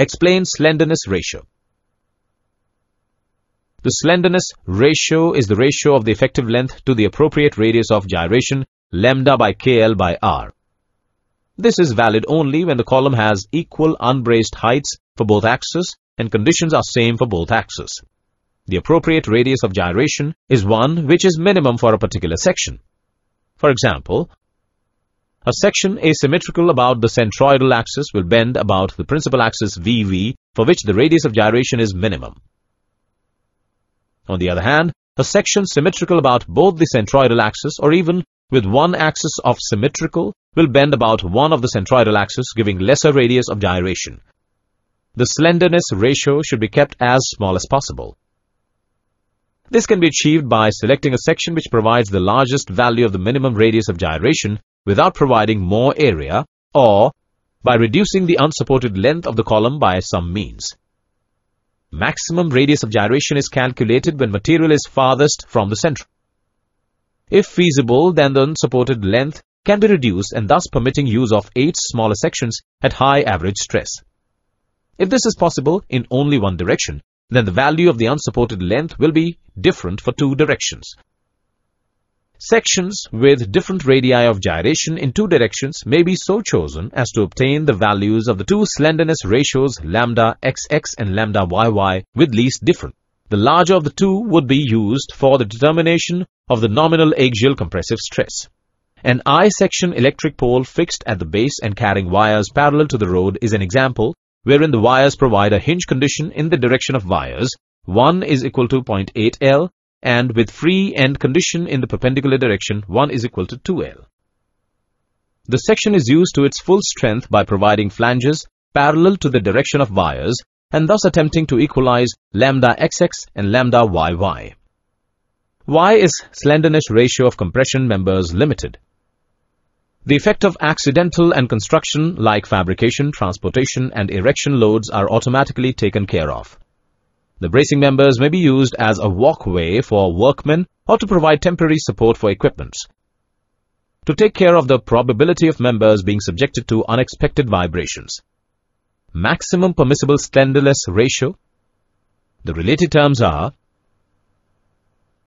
Explain slenderness ratio. The slenderness ratio is the ratio of the effective length to the appropriate radius of gyration lambda by KL by R. This is valid only when the column has equal unbraced heights for both axes and conditions are same for both axes. The appropriate radius of gyration is one which is minimum for a particular section. For example, a section asymmetrical about the centroidal axis will bend about the principal axis VV for which the radius of gyration is minimum. On the other hand, a section symmetrical about both the centroidal axis or even with one axis of symmetrical will bend about one of the centroidal axis giving lesser radius of gyration. The slenderness ratio should be kept as small as possible. This can be achieved by selecting a section which provides the largest value of the minimum radius of gyration without providing more area or by reducing the unsupported length of the column by some means. Maximum radius of gyration is calculated when material is farthest from the center. If feasible, then the unsupported length can be reduced and thus permitting use of eight smaller sections at high average stress. If this is possible in only one direction, then the value of the unsupported length will be different for two directions. Sections with different radii of gyration in two directions may be so chosen as to obtain the values of the two slenderness ratios lambda xx and lambda yy with least difference. The larger of the two would be used for the determination of the nominal axial compressive stress. An I-section electric pole fixed at the base and carrying wires parallel to the road is an example wherein the wires provide a hinge condition in the direction of wires, 1 is equal to 0.8 L, and with free end condition in the perpendicular direction, 1 is equal to 2L. The section is used to its full strength by providing flanges parallel to the direction of wires and thus attempting to equalize lambda xx and lambda yy. Why is slenderness ratio of compression members limited? The effect of accidental and construction like fabrication, transportation and erection loads are automatically taken care of. The bracing members may be used as a walkway for workmen or to provide temporary support for equipment. To take care of the probability of members being subjected to unexpected vibrations. Maximum permissible slenderness ratio. The related terms are